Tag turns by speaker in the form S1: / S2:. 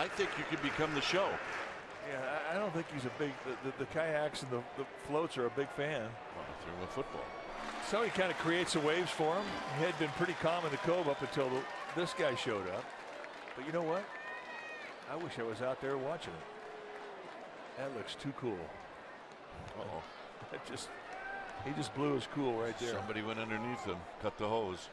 S1: I think you could become the show.
S2: Yeah, I don't think he's a big. The, the, the kayaks and the, the, floats are a big fan.
S1: Well, through a football.
S2: So he kind of creates the waves for him. He had been pretty calm in the cove up until the, this guy showed up. But you know what? I wish I was out there watching it. That looks too cool.
S1: Uh oh.
S2: That just he just blew his cool right there.
S1: Somebody went underneath him, cut the hose.